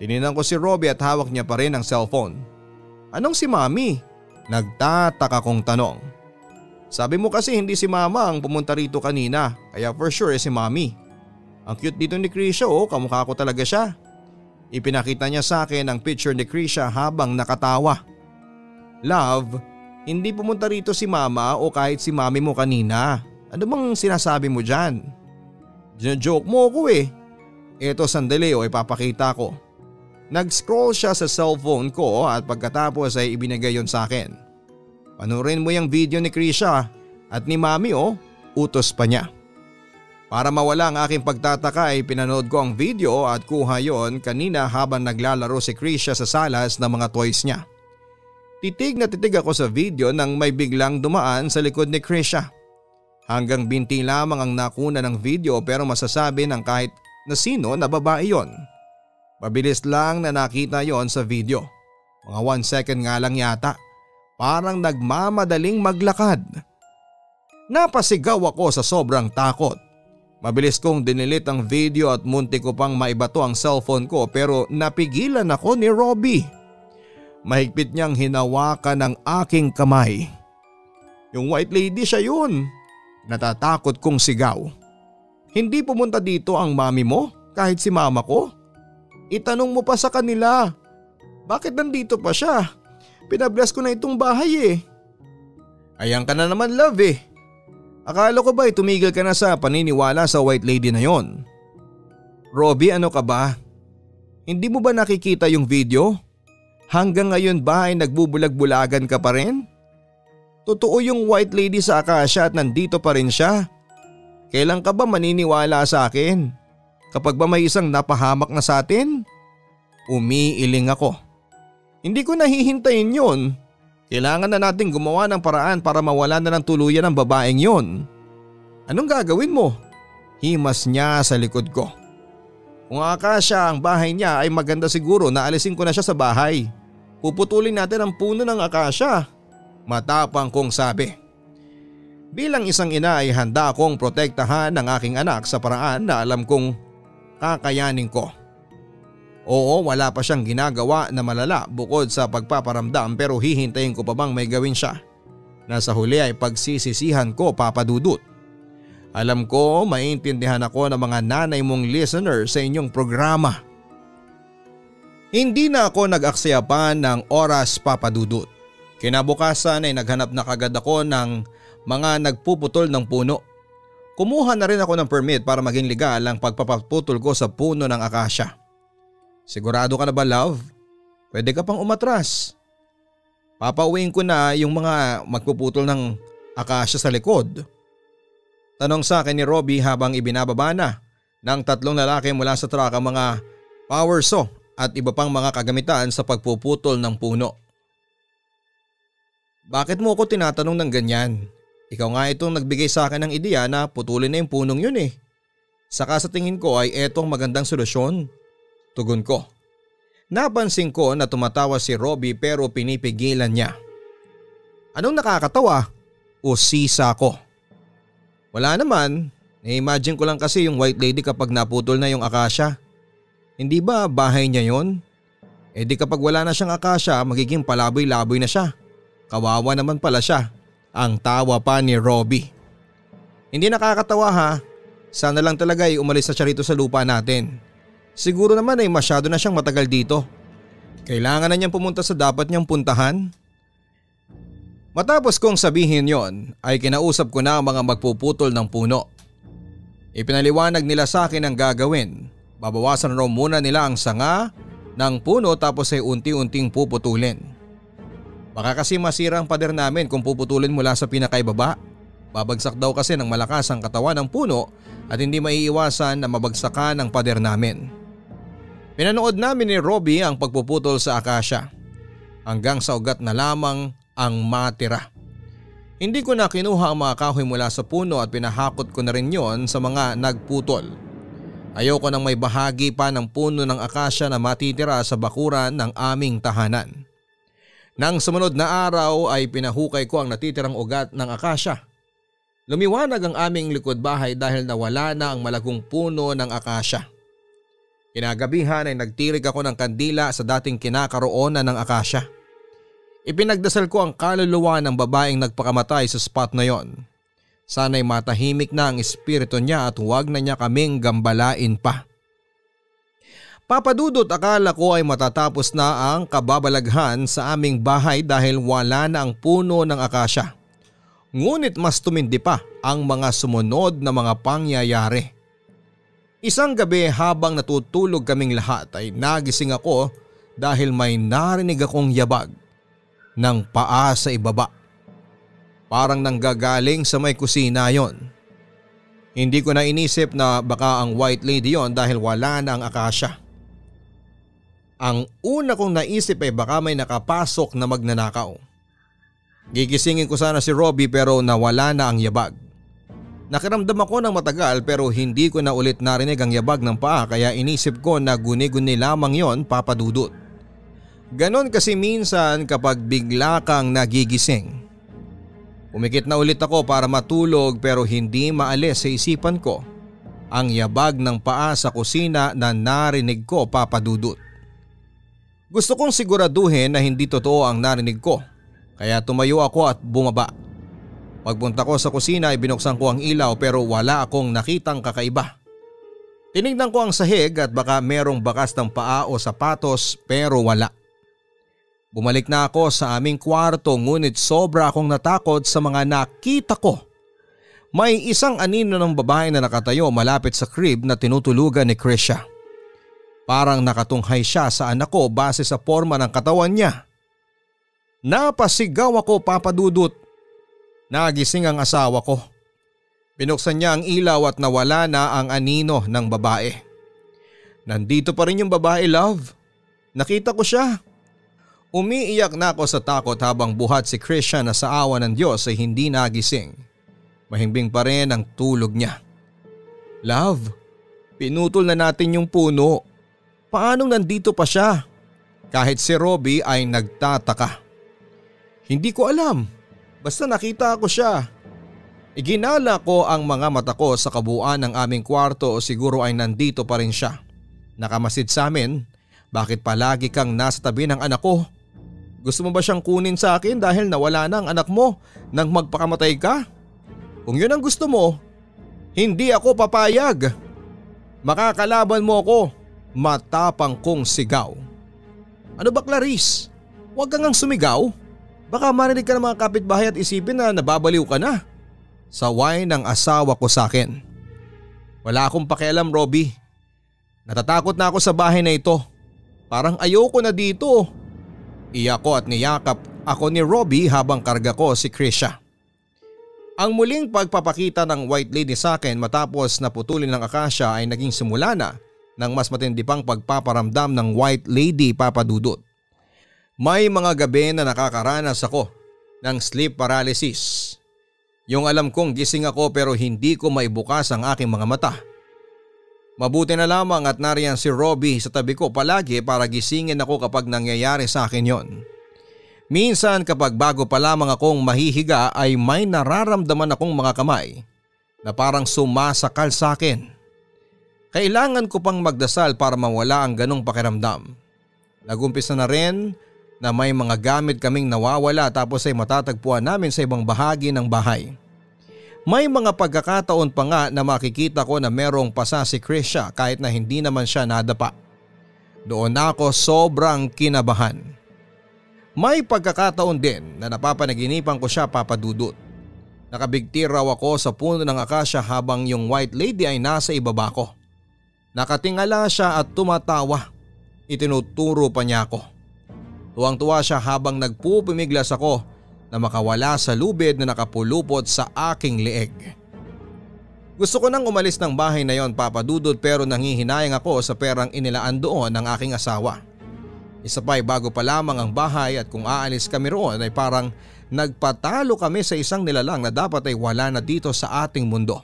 Tininan ko si Robbie at hawak niya pa rin ang cellphone. Anong si mami? Nagtataka kong tanong. Sabi mo kasi hindi si mama ang pumunta rito kanina kaya for sure eh si mami. Ang cute dito ni Krisha oh, kamukha ko talaga siya. Ipinakita niya sa akin ang picture ni Krisha habang nakatawa. Love, hindi pumunta rito si mama o kahit si mami mo kanina. Ano bang sinasabi mo dyan? Joke mo ako eh. Ito sandali o ipapakita ko. Nag-scroll siya sa cellphone ko at pagkatapos ay ibinigay yon sa akin. Panurin mo yung video ni Krisha at ni Mami o, utos pa niya. Para mawala ang aking pagtataka ay pinanood ko ang video at kuha yon kanina habang naglalaro si Krisha sa salas ng mga toys niya. Titig na titig ako sa video nang may biglang dumaan sa likod ni Krisha. Hanggang binti lamang ang nakuna ng video pero masasabi ng kahit na sino na babae yon. Mabilis lang na nakita yon sa video. Mga one second nga lang yata. Parang nagmamadaling maglakad. Napasigaw ako sa sobrang takot. Mabilis kong dinilit ang video at munti ko pang maibato ang cellphone ko pero napigilan ako ni Robbie. Mahigpit niyang hinawakan ang aking kamay. Yung white lady siya yun. Natatakot kong sigaw. Hindi pumunta dito ang mami mo kahit si mama ko? Itanong mo pa sa kanila. Bakit nandito pa siya? Pinabless ko na itong bahay eh. Ayan ka na naman love eh. Akala ko ba tumigil ka na sa paniniwala sa white lady na yon? Robbie ano ka ba? Hindi mo ba nakikita yung video? Hanggang ngayon ba ay nagbubulag-bulagan ka pa rin? Totoo yung white lady sa Akasha at nandito pa rin siya. Kailan ka ba maniniwala sa akin? Kapag ba may isang napahamak na sa atin? Umiiling ako. Hindi ko nahihintayin yon. Kailangan na nating gumawa ng paraan para mawala na ng tuluyan ang babaeng yon. Anong gagawin mo? Himas niya sa likod ko. Kung akasya ang bahay niya ay maganda siguro na alisin ko na siya sa bahay. Puputulin natin ang puno ng akasya. Matapang kong sabi. Bilang isang ina ay handa akong protektahan ng aking anak sa paraan na alam kong kakayanin ko. Oo wala pa siyang ginagawa na malala bukod sa pagpaparamdam pero hihintayin ko pa bang may gawin siya. Nasa huli ay pagsisisihan ko papadudot. Alam ko maintindihan ako ng mga nanay mong listener sa inyong programa. Hindi na ako nag-aksaya ng oras papadudot. Kinabukasan ay naghanap na kagad ako ng mga nagpuputol ng puno. Kumuha na rin ako ng permit para maging legal ang pagpapaputol ko sa puno ng akasya. Sigurado ka na ba love? Pwede ka pang umatras. Papauwiin ko na yung mga magpuputol ng akasya sa likod. Tanong sa akin ni Robbie habang ibinababa na ng tatlong lalaki mula sa truck ang mga power saw at iba pang mga kagamitan sa pagpuputol ng puno. Bakit mo ako tinatanong ng ganyan? Ikaw nga itong nagbigay sa akin ng ideya na putulin na yung punong yun eh. Saka sa tingin ko ay etong magandang solusyon. Tugon ko. Napansin ko na tumatawa si Robbie pero pinipigilan niya. Anong nakakatawa? O sisa ko? Wala naman. Na-imagine ko lang kasi yung white lady kapag naputol na yung akasya. Hindi ba bahay niya yon? E di kapag wala na siyang akasya magiging palaboy-laboy na siya. Kawawa naman pala siya. Ang tawa pa ni Robbie. Hindi nakakatawa ha. Sana lang talaga ay umalis na siya rito sa lupa natin. Siguro naman ay masyado na siyang matagal dito. Kailangan na niyang pumunta sa dapat niyang puntahan. Matapos kong sabihin yon ay kinausap ko na ang mga magpuputol ng puno. Ipinaliwanag nila sa akin ang gagawin. Babawasan raw muna nila ang sanga ng puno tapos ay unti-unting puputulin. Baka kasi masira ang pader namin kung puputulin mula sa pinakaibaba. Babagsak daw kasi ng malakas ang katawan ng puno at hindi maiiwasan na mabagsakan ang pader namin. Pinanood namin ni Robbie ang pagpuputol sa akasya. Hanggang sa ugat na lamang ang matira. Hindi ko na kinuha ang mga kahoy mula sa puno at pinahakot ko na rin yon sa mga nagputol. Ayoko nang may bahagi pa ng puno ng akasya na matitira sa bakuran ng aming tahanan. Nang sumunod na araw ay pinahukay ko ang natitirang ugat ng akasya. Lumiwanag ang aming likod bahay dahil nawala na ang malagong puno ng akasya. Kinagabihan ay nagtirik ako ng kandila sa dating kinakaroonan ng akasya. Ipinagdasal ko ang kaluluwa ng babaeng nagpakamatay sa spot na yon Sana'y matahimik na ang espiritu niya at huwag na niya kaming gambalain pa. Papadudot akala ko ay matatapos na ang kababalaghan sa aming bahay dahil wala na ang puno ng akasya. Ngunit mas tumindi pa ang mga sumunod na mga pangyayari. Isang gabi habang natutulog kaming lahat ay nagising ako dahil may narinig akong yabag ng paa sa ibaba. Parang nanggagaling sa may kusina yon. Hindi ko na inisip na baka ang white lady yon dahil wala na ang akasya. Ang una kong naisip ay baka may nakapasok na magnanakaw. Gigisingin ko sana si Robbie pero nawala na ang yabag. Nakiramdam ako ng matagal pero hindi ko na ulit narinig ang yabag ng paa kaya inisip ko na guni-guni lamang yon papadudot. Ganon kasi minsan kapag bigla kang nagigising. Umikit na ulit ako para matulog pero hindi maalis sa isipan ko ang yabag ng paa sa kusina na narinig ko papadudot. Gusto kong siguraduhin na hindi totoo ang narinig ko kaya tumayo ako at bumaba. Pagpunta ko sa kusina ay binuksan ko ang ilaw pero wala akong nakitang kakaiba. Tinignan ko ang sahig at baka merong bakas ng paa o sapatos pero wala. Bumalik na ako sa aming kwarto ngunit sobra akong natakot sa mga nakita ko. May isang anino ng babae na nakatayo malapit sa crib na tinutulugan ni Krisha. Parang nakatunghay siya sa anak ko base sa forma ng katawan niya. Napasigaw ako papadudot. Nagising ang asawa ko. Binuksan niya ang ilaw at nawala na ang anino ng babae. Nandito pa rin yung babae love. Nakita ko siya. Umiiyak na ako sa takot habang buhat si Christian na sa awa ng Diyos ay hindi nagising. Mahimbing pa rin ang tulog niya. Love, pinutol na natin yung puno. Paanong nandito pa siya? Kahit si Robbie ay nagtataka. Hindi ko alam. Basta nakita ko siya. Iginala ko ang mga mata ko sa kabuuan ng aming kwarto o siguro ay nandito pa rin siya. Nakamasid sa amin, bakit palagi kang nasa tabi ng anak ko? Gusto mo ba siyang kunin sa akin dahil nawala na ang anak mo nang magpakamatay ka? Kung yun ang gusto mo, hindi ako papayag. Makakalaban mo ako, matapang kong sigaw. Ano ba Clarice? Huwag kang ang sumigaw. Baka marinig ka ng mga kapitbahay at isipin na nababaliw ka na. Saway ng asawa ko sa akin. Wala akong pakialam Robbie. Natatakot na ako sa bahay na ito. Parang ayoko na dito. Iyak ko at niyakap ako ni Robbie habang karga ko si Krisha. Ang muling pagpapakita ng white lady sa akin matapos na putulin ng akasya ay naging simula na ng mas matindi pang pagpaparamdam ng white lady papadudot. May mga gabi na nakakaranas ako ng sleep paralysis. Yung alam kong gising ako pero hindi ko maibukas ang aking mga mata. Mabuti na lamang at nariyan si Robbie sa tabi ko palagi para gisingin ako kapag nangyayari sa akin yon. Minsan kapag bago pa lamang akong mahihiga ay may nararamdaman akong mga kamay na parang sumasakal sa akin. Kailangan ko pang magdasal para mawala ang ganong pakiramdam. Nagumpisa na rin na may mga gamit kaming nawawala tapos ay matatagpuan namin sa ibang bahagi ng bahay. May mga pagkakataon pa nga na makikita ko na merong pasa si Krisha kahit na hindi naman siya nadapa. Doon ako sobrang kinabahan. May pagkakataon din na napapanaginipan ko siya papadudot. Nakabigti raw ako sa puno ng akasya habang yung white lady ay nasa ibaba ko. Nakatingala siya at tumatawa. Itinuturo pa niya ako. Tuwang-tuwa siya habang nagpupumiglas ako na makawala sa lubid na nakapulupot sa aking leeg. Gusto ko nang umalis ng bahay na yon papadudod pero nangihinayang ako sa perang inilaan doon ng aking asawa. Isa pa ay bago pa lamang ang bahay at kung aalis kami roon ay parang nagpatalo kami sa isang nilalang na dapat ay wala na dito sa ating mundo.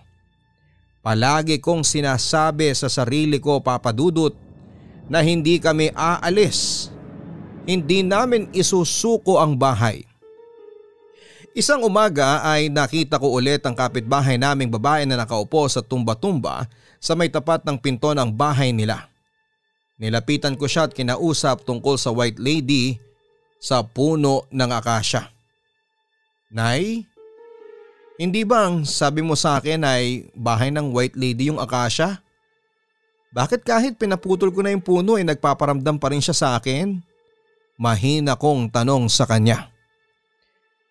Palagi kong sinasabi sa sarili ko papadudot na hindi kami aalis hindi namin isusuko ang bahay. Isang umaga ay nakita ko ulit ang kapitbahay naming babae na nakaupo sa tumba-tumba sa may tapat ng pinto ng bahay nila. Nilapitan ko siya at kinausap tungkol sa white lady sa puno ng akasya. Nay, hindi bang sabi mo sa akin ay bahay ng white lady yung akasya? Bakit kahit pinaputol ko na yung puno ay nagpaparamdam pa rin siya sa akin? Mahina kong tanong sa kanya.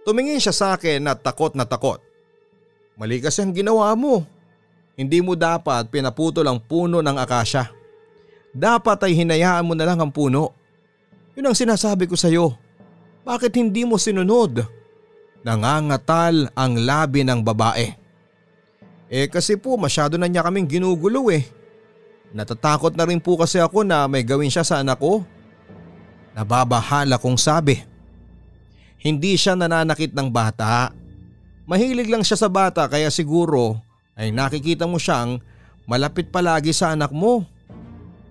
Tumingin siya sa akin at takot na takot. Mali kasi ang ginawa mo. Hindi mo dapat pinaputol ang puno ng akasya. Dapat ay hinayaan mo na lang ang puno. Yun ang sinasabi ko sa iyo. Bakit hindi mo sinunod? Nangangatal ang labi ng babae. Eh kasi po masyado na niya kaming ginugulo eh. Natatakot na rin po kasi ako na may gawin siya sa anak ko. Nababahala kong sabi. Hindi siya nananakit ng bata. Mahilig lang siya sa bata kaya siguro ay nakikita mo siyang malapit palagi sa anak mo.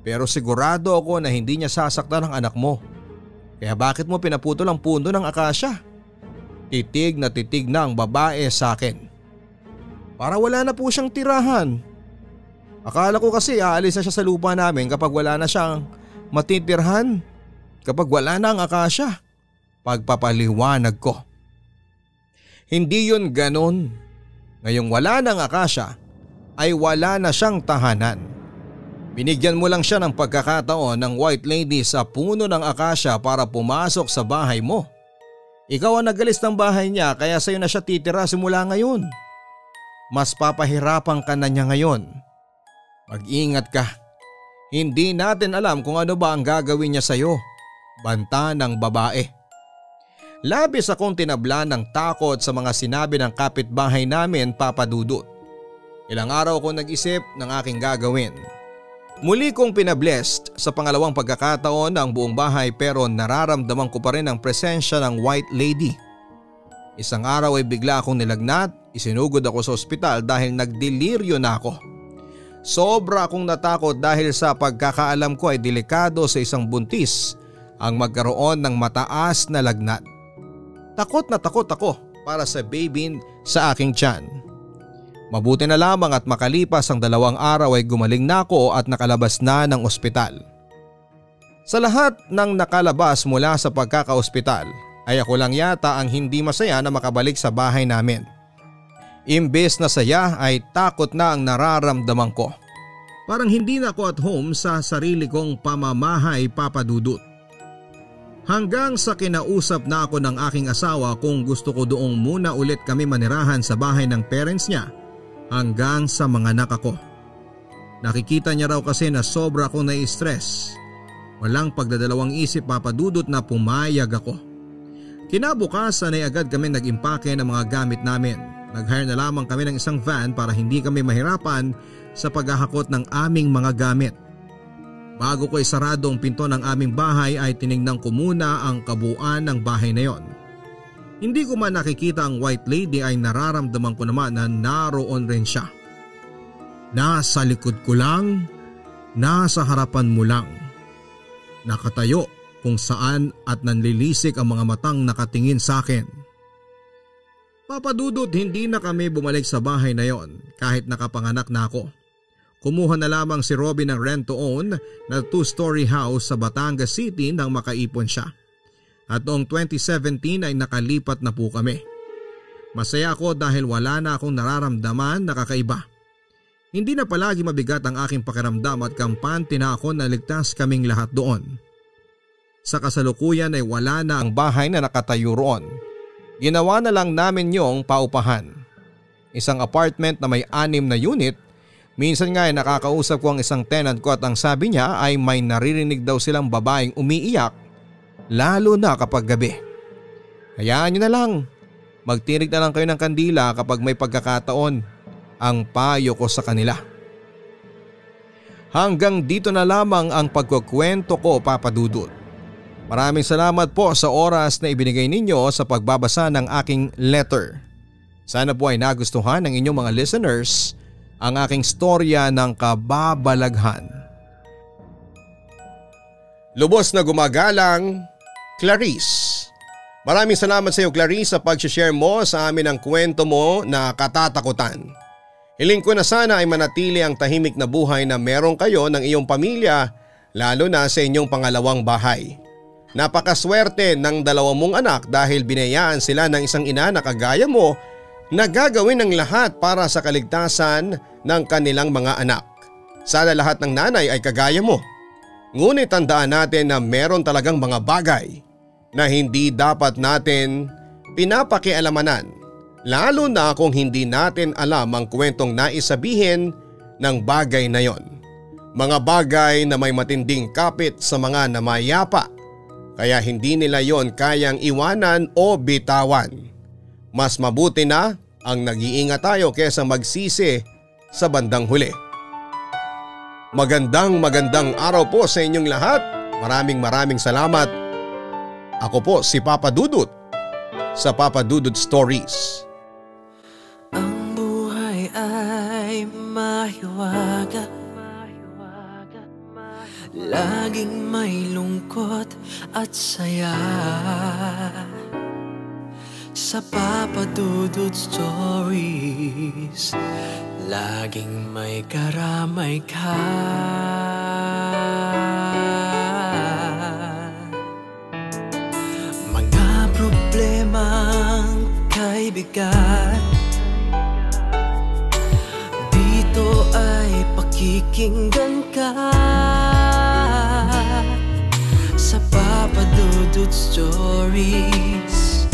Pero sigurado ako na hindi niya sasaktan ang anak mo. Kaya bakit mo pinaputol ang puno ng akasya? Titig na titig na ang babae sa akin. Para wala na po siyang tirahan. Akala ko kasi aalis na siya sa lupa namin kapag wala na siyang matitirhan kapag wala na ang akasya. Pagpapaliwanag ko. Hindi yun ganon. Ngayong wala ang akasya ay wala na siyang tahanan. Binigyan mo lang siya ng pagkakataon ng white lady sa puno ng akasya para pumasok sa bahay mo. Ikaw ang nagalis ng bahay niya kaya sa'yo na siya titira simula ngayon. Mas papahirapan ka na niya ngayon. Mag-ingat ka. Hindi natin alam kung ano ba ang gagawin niya sa'yo. Banta ng babae. Labis akong tinabla ng takot sa mga sinabi ng kapitbahay namin papadudot. Ilang araw ako nag-isip ng aking gagawin. Muli kong pinablessed sa pangalawang pagkakataon ang buong bahay pero nararamdaman ko pa rin ang presensya ng white lady. Isang araw ay bigla akong nilagnat, isinugod ako sa ospital dahil nagdeliryo na ako. Sobra akong natakot dahil sa pagkakaalam ko ay delikado sa isang buntis ang magkaroon ng mataas na lagnat. Takot na takot ako para sa baby sa aking tiyan. Mabuti na lamang at makalipas ang dalawang araw ay gumaling na ako at nakalabas na ng ospital. Sa lahat ng nakalabas mula sa pagkakaospital ay ako lang yata ang hindi masaya na makabalik sa bahay namin. Imbes na saya ay takot na ang nararamdaman ko. Parang hindi na ako at home sa sarili kong pamamahay papadudot. Hanggang sa kinausap na ako ng aking asawa kung gusto ko doong muna ulit kami manirahan sa bahay ng parents niya hanggang sa mga anak ako. Nakikita niya raw kasi na sobra ako na-stress. Walang pagdadalawang isip papadudot na pumayag ako. Kinabukasan ay agad kami nag-impake ng mga gamit namin. Nag-hire na lamang kami ng isang van para hindi kami mahirapan sa paghahakot ng aming mga gamit. Bago ko isarado ang pinto ng aming bahay ay tinignan ko muna ang kabuuan ng bahay na yon. Hindi ko man nakikita ang white lady ay nararamdaman ko naman na naroon rin siya. Nasa likod ko lang, nasa harapan mo lang. Nakatayo kung saan at nanlilisik ang mga matang nakatingin sa akin. Papadudot hindi na kami bumalik sa bahay na yon kahit nakapanganak na ako. Kumuha na lamang si Robin ng rent to own na two-story house sa Batangas City nang makaipon siya. At noong 2017 ay nakalipat na po kami. Masaya ako dahil wala na akong nararamdaman na kakaiba. Hindi na palagi mabigat ang aking pakiramdam at kampante na ako na ligtas kaming lahat doon. Sa kasalukuyan ay wala na ang bahay na nakatayo roon. Ginawa na lang namin yung paupahan. Isang apartment na may anim na unit. Minsan nga ay nakakausap ko ang isang tenant ko at ang sabi niya ay may naririnig daw silang babaeng umiiyak lalo na kapag gabi. Hayaan nyo na lang. Magtirig na lang kayo ng kandila kapag may pagkakataon ang payo ko sa kanila. Hanggang dito na lamang ang pagkukwento ko papadudot. Maraming salamat po sa oras na ibinigay ninyo sa pagbabasa ng aking letter. Sana po ay nagustuhan ng inyong mga listeners ang aking storya ng kababalaghan. Lubos na gumagalang, Clarice. Maraming salamat sa iyo Clarice sa pag-share mo sa amin ang kwento mo na katatakutan. Hiling ko na sana ay manatili ang tahimik na buhay na meron kayo ng iyong pamilya lalo na sa inyong pangalawang bahay. Napakaswerte ng dalawa mong anak dahil binayaan sila ng isang ina na kagaya mo na gagawin ng lahat para sa kaligtasan ng kanilang mga anak. Sana lahat ng nanay ay kagaya mo. Ngunit tandaan natin na meron talagang mga bagay na hindi dapat natin pinapakialamanan lalo na kung hindi natin alam ang kwentong naisabihin ng bagay na yon. Mga bagay na may matinding kapit sa mga namayapa kaya hindi nila yon kayang iwanan o bitawan. Mas mabuti na ang nag-iingat tayo kesa magsisi sa bandang huli. Magandang magandang araw po sa inyong lahat. Maraming maraming salamat. Ako po si Papa Dudut sa Papa Dudut Stories. Ang buhay ay mahiwaga. Laging may lungkot at saya. Sa papadudod stories Laging may karamay ka kay bigat Dito ay pakikinggan ka. Papadudod stories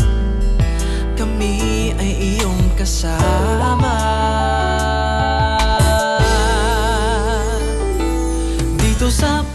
Kami ay iyong kasama. Dito sa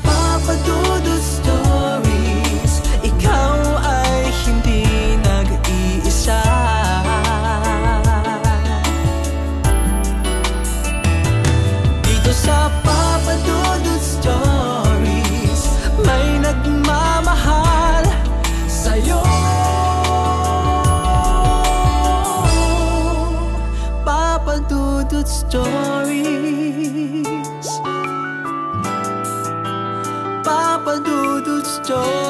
Papadudod